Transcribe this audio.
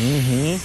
Uhum.